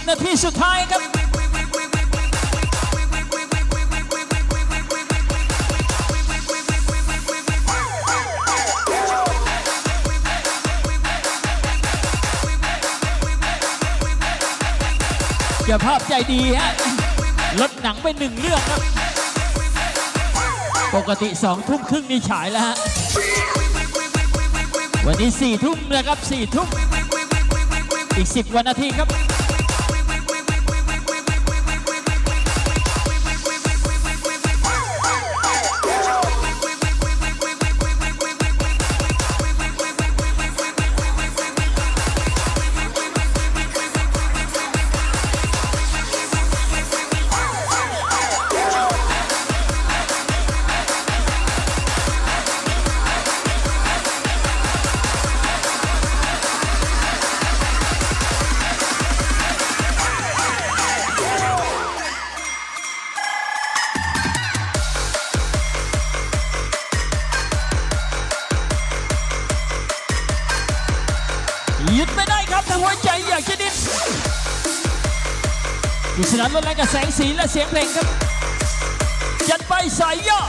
10 นาทีสุดท้ายครับเดี๋ภาพใจดีฮะลดหนังไปหนึ่งเรื่องครับ ปกติสองทุ่มครึ่งนี่ฉายแล้วฮะ วันนี้สี่ทุ่มนะครับสี่ทุ่ม อีกสิบวันนาทีครับ สนานรถแรงกับแสงสีและเสียงเพลงครับจัดไปสายย่อ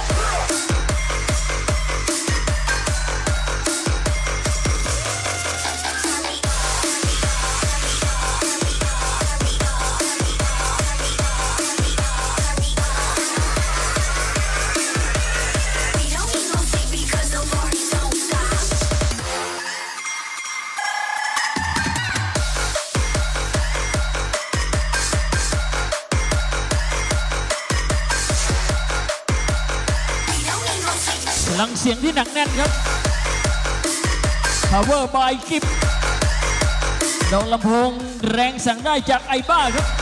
ครับ Power by กิฟดอกลำโพงแรงสั่งได้จากไอบ้าครับ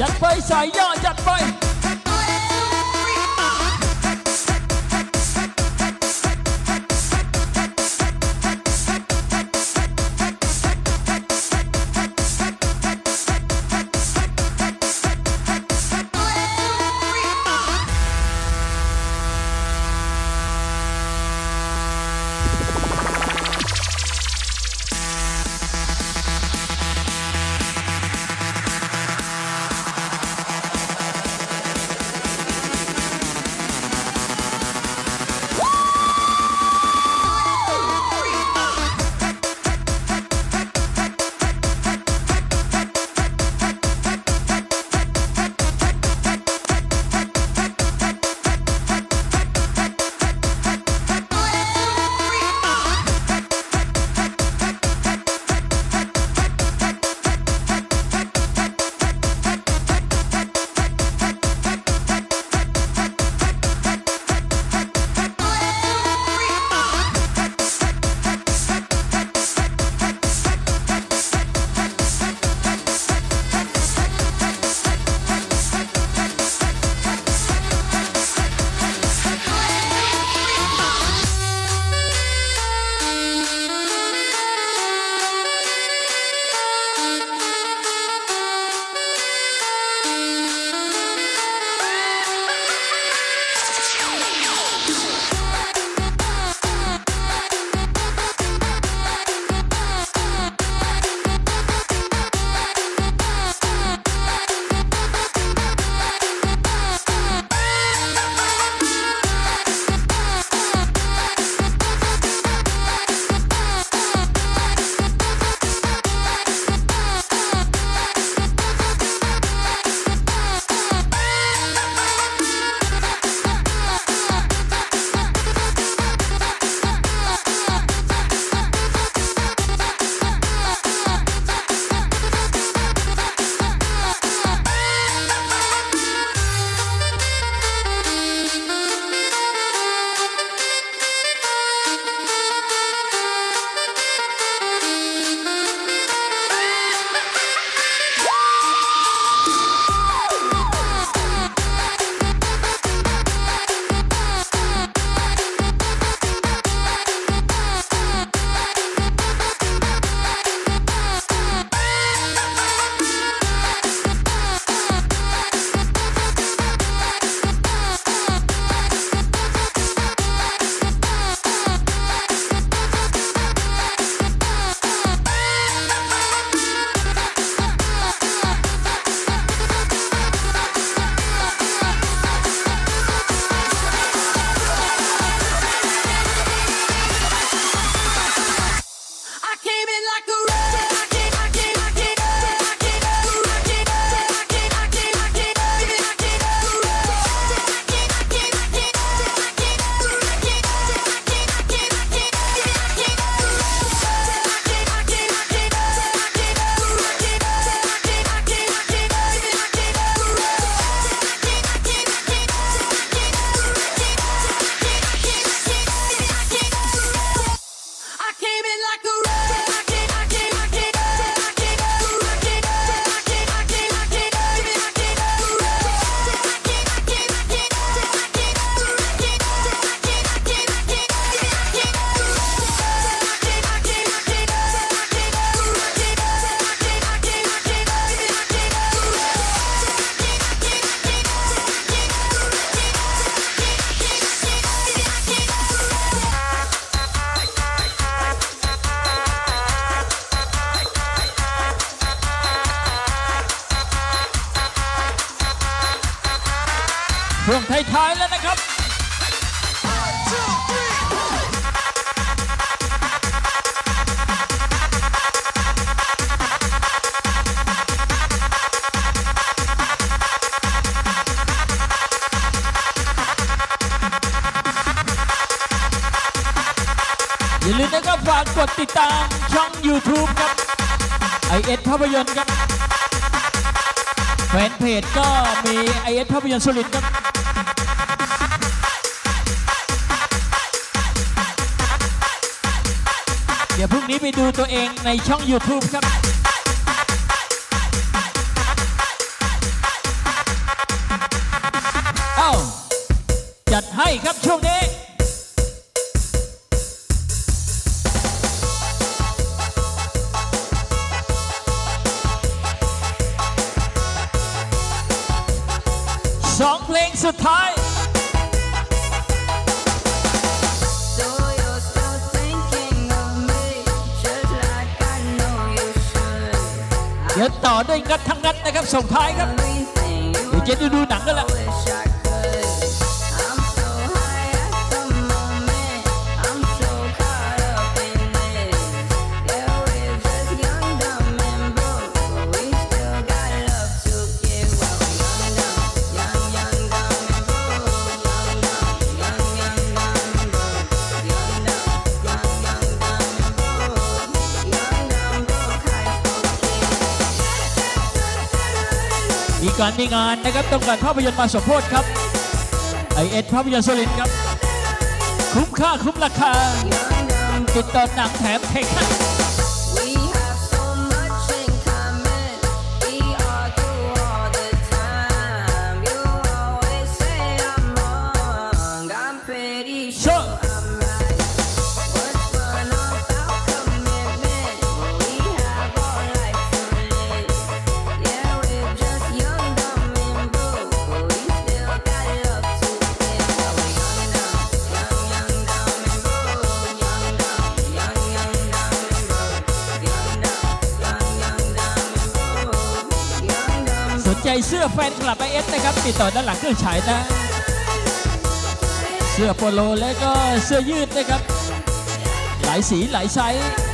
จัดไปสายย่อจัดไป ท้ายๆแล้วนะครับอย่าลืมนะครับฝากกดติดตามช่อง YouTube ครับ i อเอสภาพยนตร์ครับแฟนเพจก็มี i อเอสภาพยนตร์สุรินทร์ครับ เดี๋ยวพรุ่งนี้ไปดูตัวเองในช่อง YouTube ครับเอ้าจัดให้ครับช่วงนี้สองเพลงสุดท้าย ต่อด้วยงัดทั้งงัดนะครับส่งท้ายครับ Everything you เดี๋ยวเจะดูดูหนังกันละ การมีงานนะครับต้องการภาพยนตร์มาสมโพธครับไอเอภาพยนตร์สลินครับ คุ้มค่าคุ้มราคา ติดต่อหนังแถมเพลง ใจเสื้อแฟนคลับไอเอสนะครับ ติดต่อด้านหลังเครื่องฉายนะเสื้อโปโลและก็เสื้อยืดนะครับ หลายสีหลายไซส์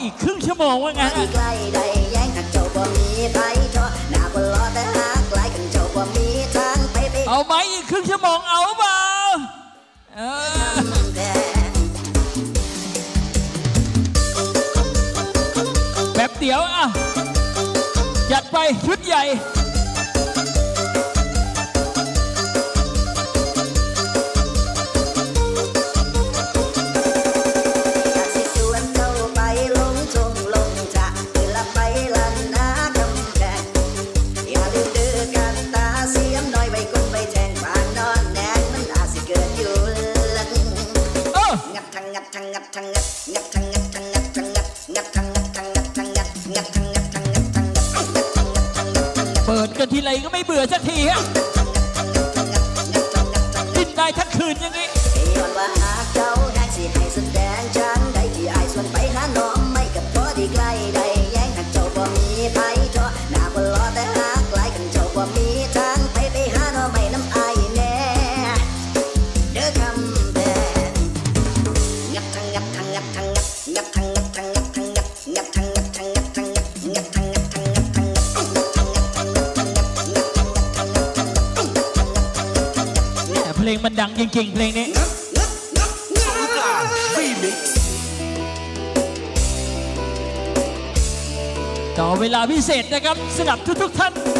ออีกครึ่งชั่วโมงว่างั้นที่อะใกล้ได้แย้งหักเจ้าบ่มีไปทอหน้าบ่รอแต่หากไกลกันเจ้าบ่มีทางไปไปเอาไหมอีกครึ่งชั่วโมงเอาเปล่าเออแดง แบบเดียวอะจัดไปชุดใหญ่ ทีไรก็ไม่เบื่อสักทีฮะดิ้นได้ทั้งคืนอย่างนี้ย้อนว่าหากเจ้าแฮกสิให้แสดงจังได้ที่อายส่วนไปหาน้องไม่กับพอที่ใกล้ จริงๆ เพลงนี้ต่อเวลาพิเศษนะครับสำหรับทุกๆท่าน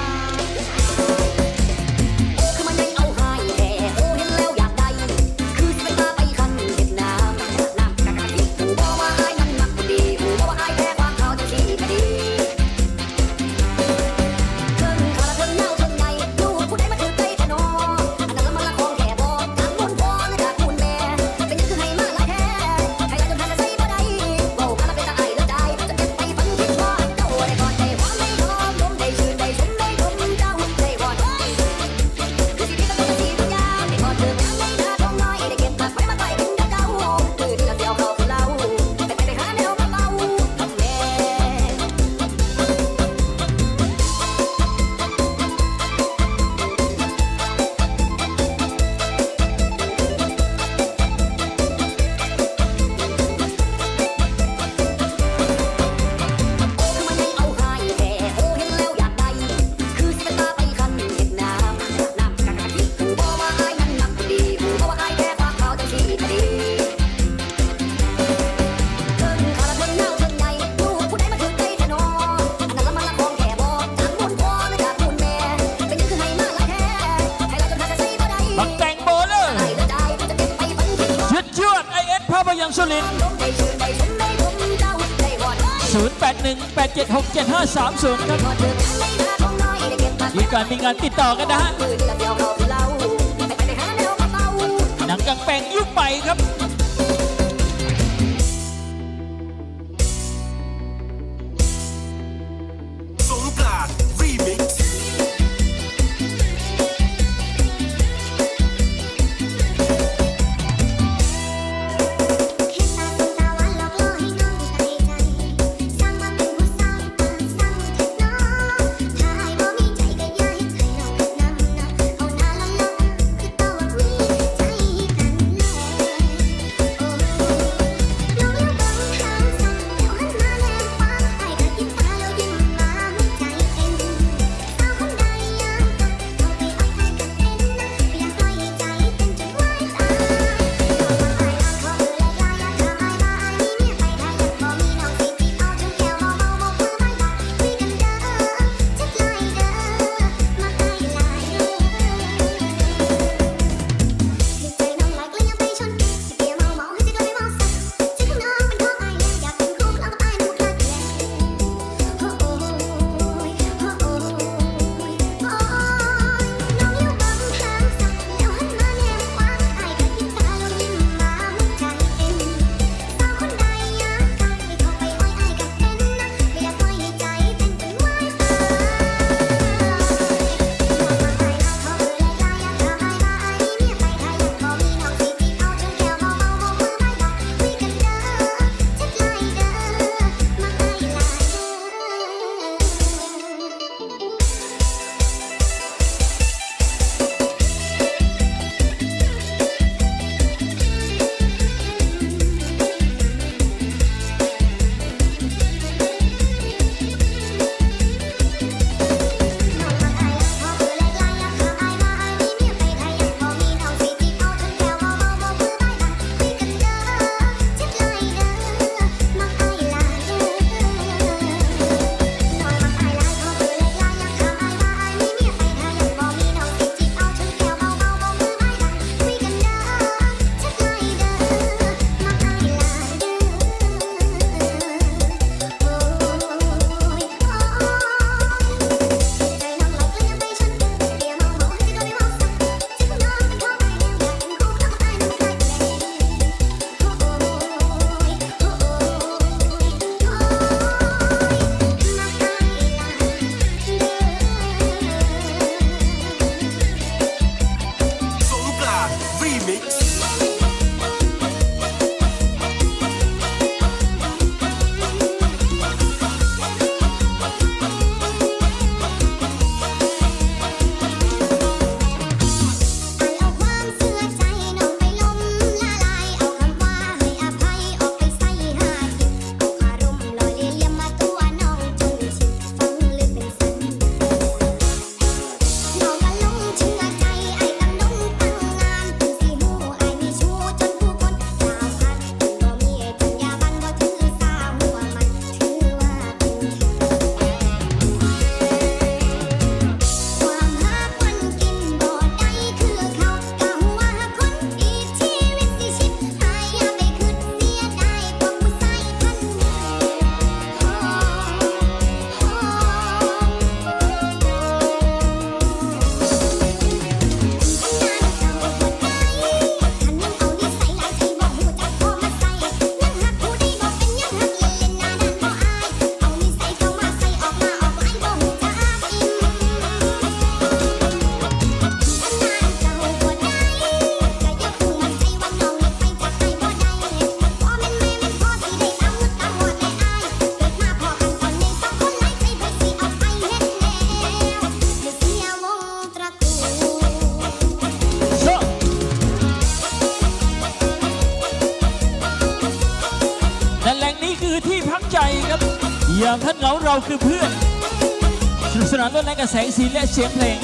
กับแสงสีและเสียงเพลง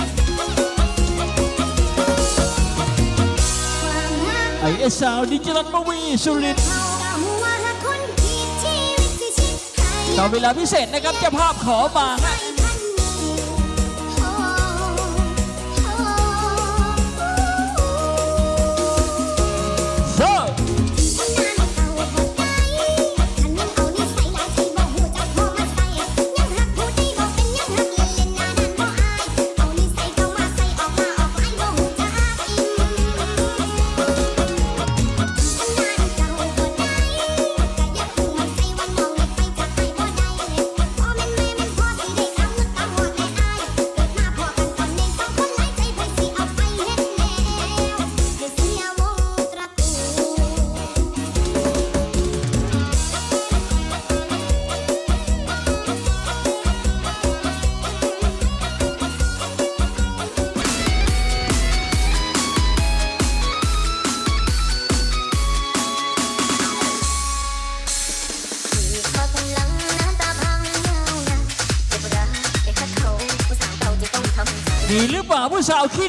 ไอ้สาวดิจิลันมาวีสุรินต่อเวลาพิเศษนะครับจะภาพขอมาฮะ Tchau, tchau.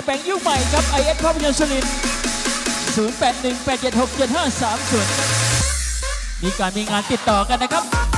ระแปงยุคใหม่ครับไอเอสกภาพยนตร์สลิน0 8 1 8 7 6 7 5 3 0มีการมีงานติดต่อกันนะครับ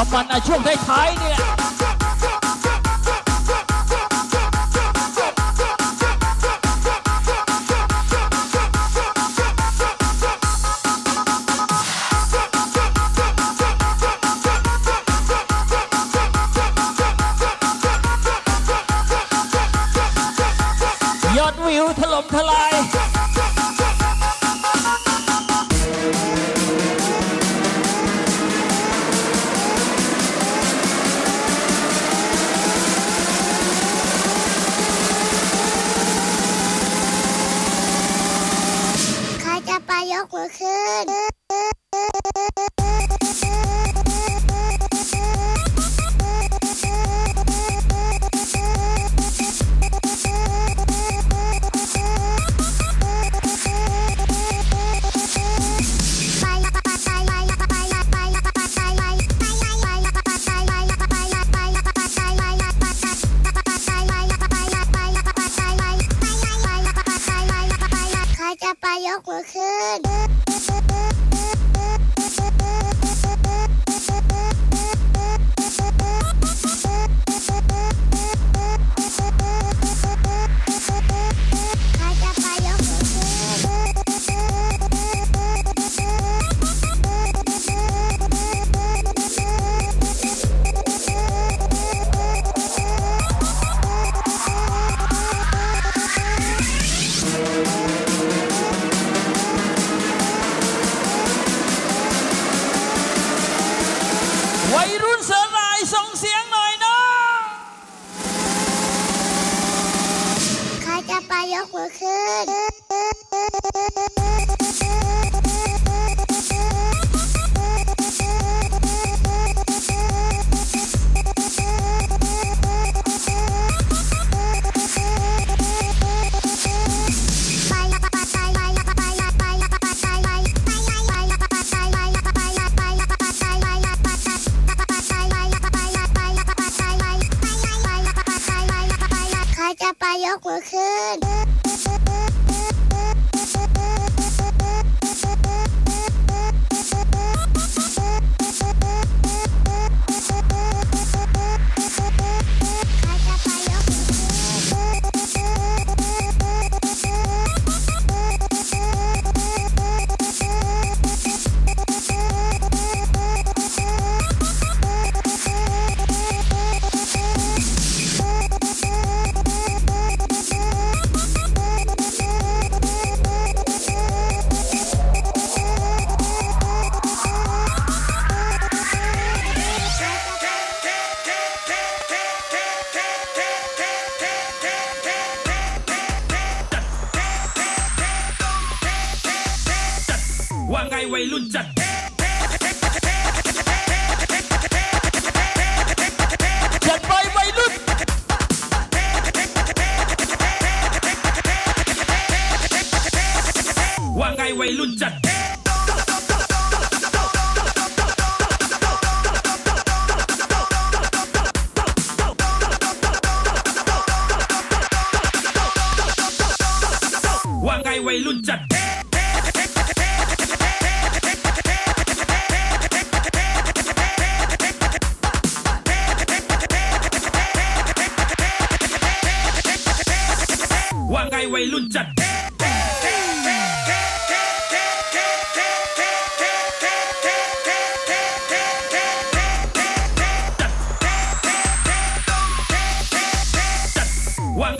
ความมันในช่วงท้ายๆเนี่ยยอดวิวถล่มทลาย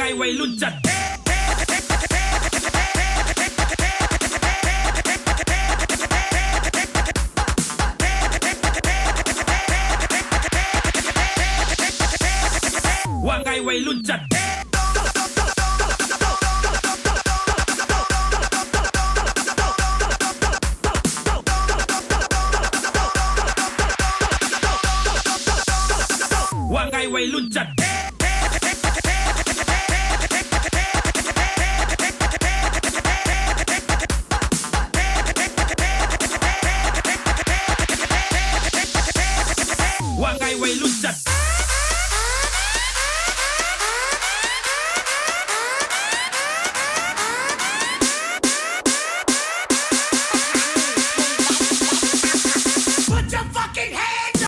ว่าไงวัยรุ่นจัดว่